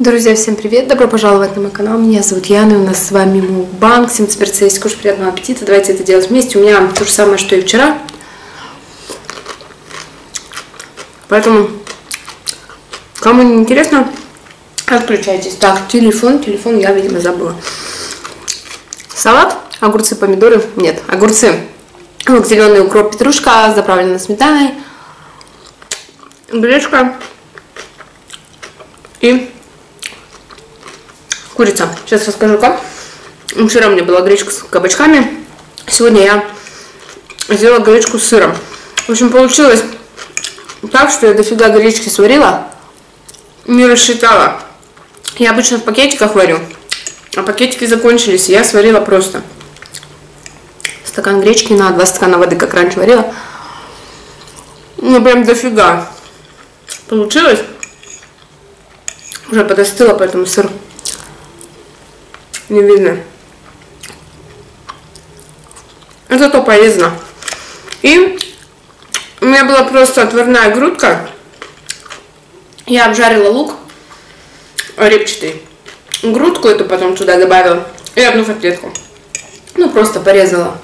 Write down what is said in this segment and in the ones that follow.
Друзья, всем привет! Добро пожаловать на мой канал. Меня зовут Яна, и у нас с вами Мукбанк. Всем теперь есть кушать, приятного аппетита. Давайте это делать вместе. У меня то же самое, что и вчера. Поэтому, кому не интересно, отключайтесь. Так, телефон, телефон я, видимо, забыла. Салат, огурцы, помидоры. Нет, огурцы. Вот зеленый укроп, петрушка, заправлена сметаной. Гречка и курица. Сейчас расскажу как. Вчера у меня была гречка с кабачками. Сегодня я сделала гречку с сыром. В общем, получилось так, что я дофига гречки сварила. Не рассчитала. Я обычно в пакетиках варю. А пакетики закончились. Я сварила просто стакан гречки на два стакана воды, как раньше варила. Ну, прям дофига. Получилось. Уже подостыло, поэтому сыр не видно. Это то полезно. И у меня была просто отварная грудка. Я обжарила лук репчатый. Грудку эту потом туда добавила. И одну котлетку. Ну, просто порезала.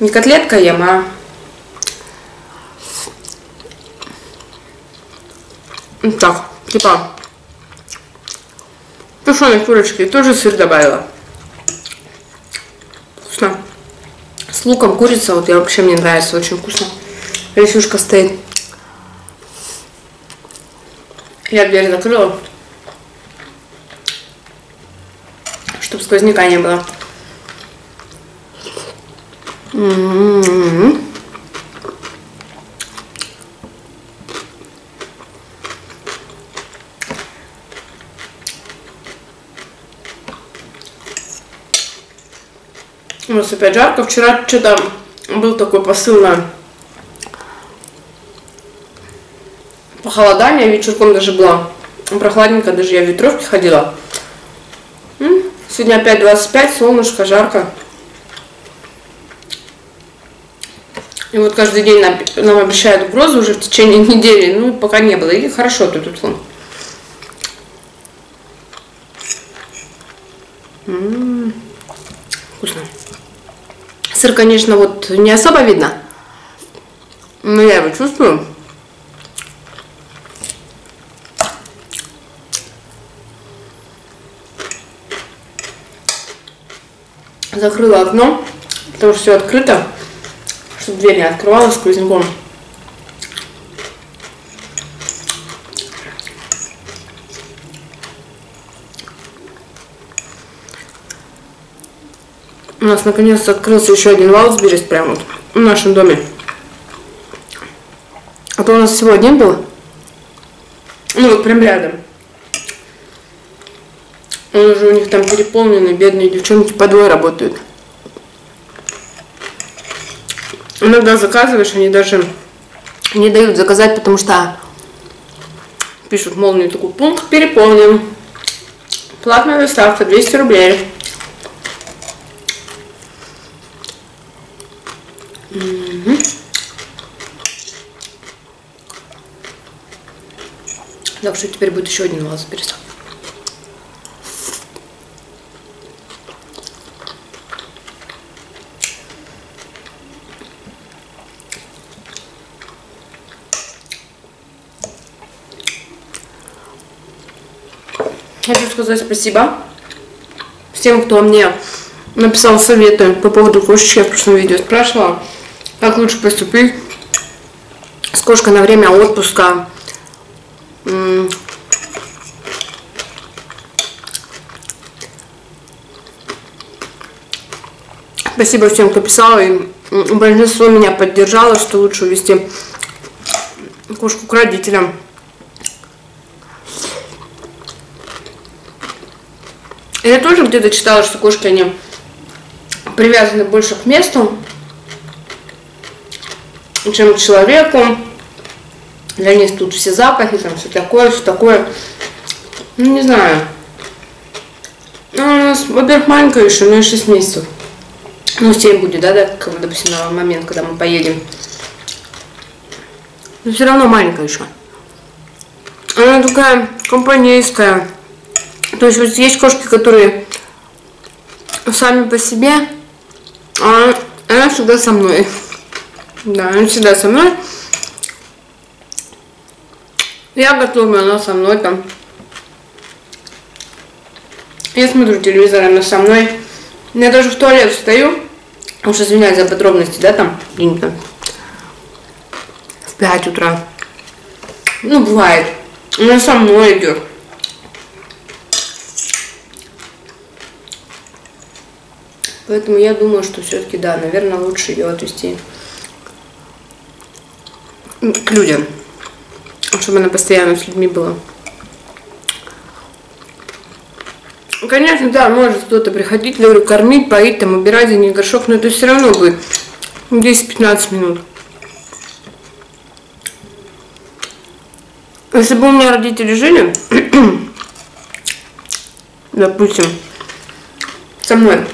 Не котлетка ем, а так, типа тушеной курочки. Тоже сыр добавила. Вкусно. С луком курица, вот я вообще мне нравится, очень вкусно. Рисюшка стоит. Я дверь закрыла. Чтобы сквозняка не было. М-м-м. У нас опять жарко. Вчера что-то был такой посыл на похолодание. Вечерком даже было прохладненько. Даже я в ветровке ходила. Сегодня опять 25, солнышко, жарко. И вот каждый день нам, нам обещают угрозу уже в течение недели. Ну, пока не было. И хорошо тут, тут. М-м-м. Вкусно. Сыр, конечно, вот не особо видно. Но я его чувствую. Закрыла окно, потому что все открыто, чтобы дверь не открывалась сквозняком. У нас наконец-то открылся еще один Валсберис прямо вот в нашем доме. А то у нас всего один был. Ну вот прям рядом. Он уже у них там переполненный, бедные девчонки по двое работают. Иногда заказываешь, они даже не дают заказать, потому что пишут, мол, не такой пункт переполнен. Платная доставка 200 рублей. Так что теперь будет еще один лаз пересок. Хочу сказать спасибо всем, кто мне написал советы по поводу кошечки. Я в прошлом видео спрашивала. Как лучше поступить с кошкой на время отпуска? Спасибо всем, кто писал, и большинство меня поддержало, что лучше увезти кошку к родителям. Я тоже где-то читала, что кошки, они привязаны больше к месту, чем к человеку. Для них тут все запахи, там все такое, все такое. Ну, не знаю. Ну, у нас, во-первых, маленькая еще, ну и 6 месяцев. Ну, 7 будет, да, да, как, допустим, на момент, когда мы поедем. Но все равно маленькая еще. Она такая компанейская. То есть вот есть кошки, которые сами по себе, а она всегда со мной. Да, она всегда со мной. Я готовлю, она со мной там. Я смотрю телевизор, она со мной. Я даже в туалет встаю. Уж извиняюсь за подробности, да, там, где-нибудь там. В 5 утра. Ну, бывает. Она со мной идет. Поэтому я думаю, что все-таки да, наверное, лучше ее отвести к людям, чтобы она постоянно с людьми была. Конечно, да, может кто-то приходить, говорю, кормить, поить, там, убирать за них горшок, но это все равно будет 10-15 минут. Если бы у меня родители жили, допустим, со мной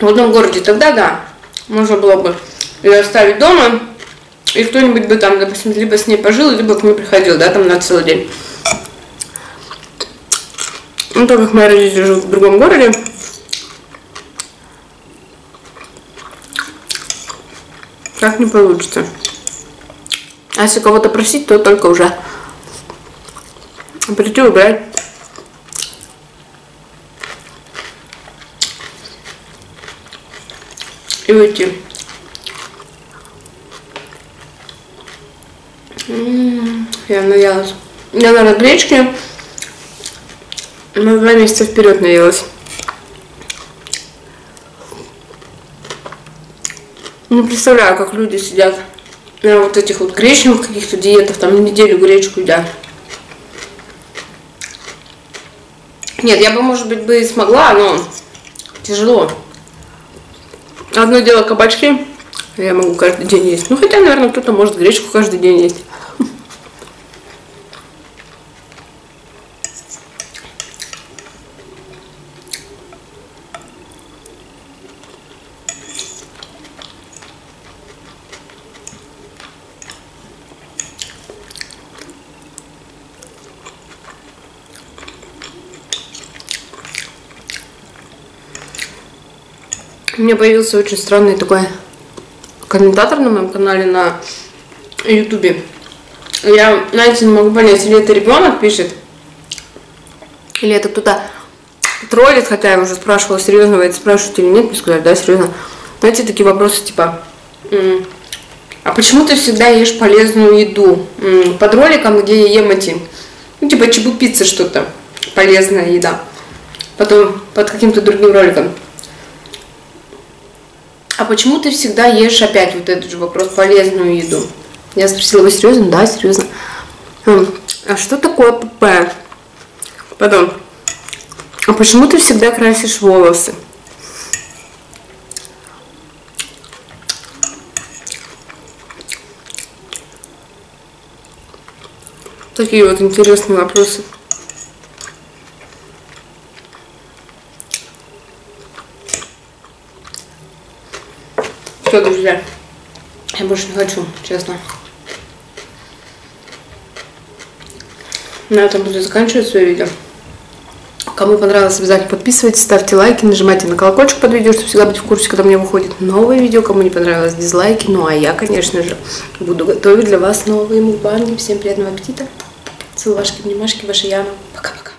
в одном городе, тогда да, можно было бы ее оставить дома, и кто-нибудь бы там, допустим, либо с ней пожил, либо к ней приходил, да, там на целый день. Ну, так как мои родители живут в другом городе, так не получится. А если кого-то просить, то только уже прийти убрать. И уйти. Я наелась. Я, наверное, гречки на два месяца вперед наелась. Не представляю, как люди сидят на вот этих вот гречневых каких-то диетах, там неделю гречку едят. Нет, я бы, может быть, бы и смогла, но тяжело. Одно дело кабачки, я могу каждый день есть. Ну, хотя, наверное, кто-то может гречку каждый день есть. У меня появился очень странный такой комментатор на моем канале на ютубе. Я, знаете, не могу понять, или это ребенок пишет, или это кто-то троллит, хотя я уже спрашивала, серьезно вы это спрашиваете или нет, мне сказали, да, серьезно. Знаете, такие вопросы типа, а почему ты всегда ешь полезную еду? Под роликом, где я ем эти, ну, типа чебупицы что-то, полезная еда. Потом под каким-то другим роликом. А почему ты всегда ешь опять вот этот же вопрос, полезную еду? Я спросила, вы серьезно? Да, серьезно. А что такое ПП? Потом, а почему ты всегда красишь волосы? Такие вот интересные вопросы. Все, друзья. Я больше не хочу, честно. На этом буду заканчивать свое видео. Кому понравилось, обязательно подписывайтесь, ставьте лайки, нажимайте на колокольчик под видео, чтобы всегда быть в курсе, когда мне выходит новое видео. Кому не понравилось, дизлайки. Ну а я, конечно же, буду готовить для вас новые мукбанги. Всем приятного аппетита. Целовашки, обнимашки, ваша Яна. Пока-пока.